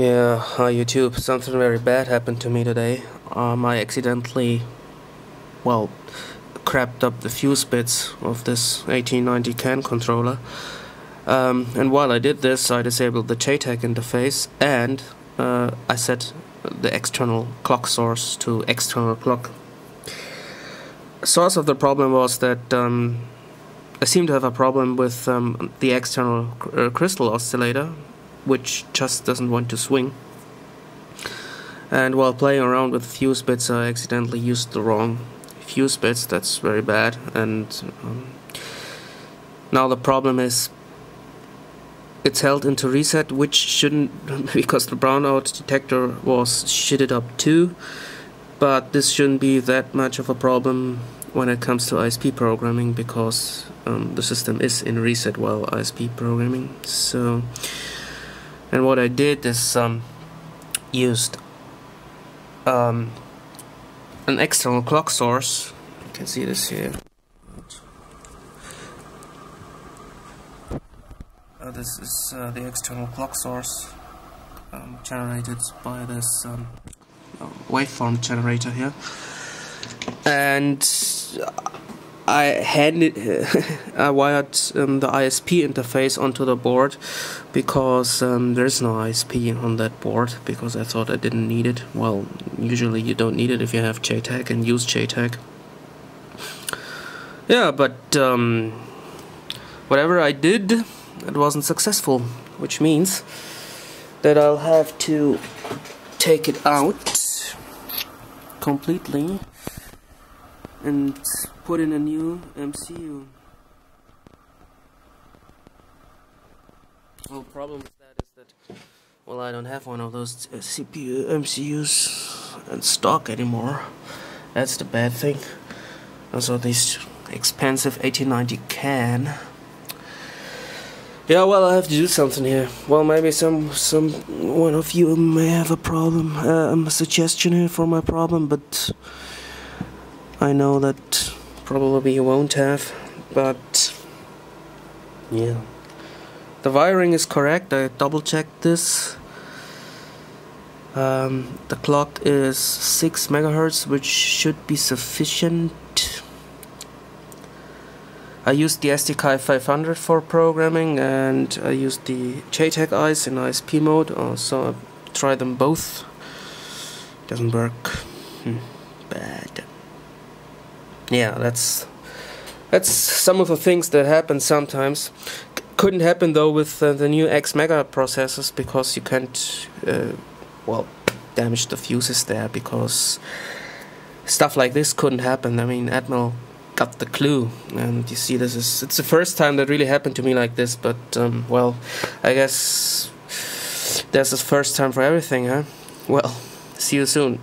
Yeah, hi YouTube. Something very bad happened to me today. Um, I accidentally, well, crapped up the fuse bits of this AT90CAN controller. Um, and while I did this, I disabled the JTAG interface and uh, I set the external clock source to external clock. Source of the problem was that um, I seem to have a problem with um, the external uh, crystal oscillator which just doesn't want to swing. And while playing around with fuse bits, I accidentally used the wrong fuse bits. That's very bad. And um, now the problem is it's held into reset, which shouldn't, because the brownout detector was shitted up too. But this shouldn't be that much of a problem when it comes to ISP programming because um, the system is in reset while ISP programming. So and what I did is um, used um, an external clock source. You can see this here. Uh, this is uh, the external clock source um, generated by this um, waveform generator here. And I handed I wired um, the ISP interface onto the board because um, there's no ISP on that board because I thought I didn't need it. Well, usually you don't need it if you have JTAG and use JTAG. Yeah, but um, whatever I did, it wasn't successful, which means that I'll have to take it out completely and put in a new MCU. Well, problem with that is that, well, I don't have one of those uh, CPU MCUs in stock anymore. That's the bad thing. Also, this expensive AT90CAN. Yeah, well, I have to do something here. Well, maybe some some one of you may have a problem, uh, a suggestion here for my problem, but I know that probably you won't have, but yeah. The wiring is correct, I double checked this. Um, the clock is 6 megahertz, which should be sufficient. I used the STK 500 for programming and I used the JTAGICE in ISP mode, uh, so I tried them both. Doesn't work. Hmm. Bad yeah, that's that's some of the things that happen sometimes. Couldn't happen though with uh, the new XMEGA processors because you can't, uh, well, damage the fuses there because stuff like this couldn't happen. I mean, Atmel got the clue, and you see, this is it's the first time that really happened to me like this. But um, well, I guess there's a first time for everything, huh? Well, see you soon.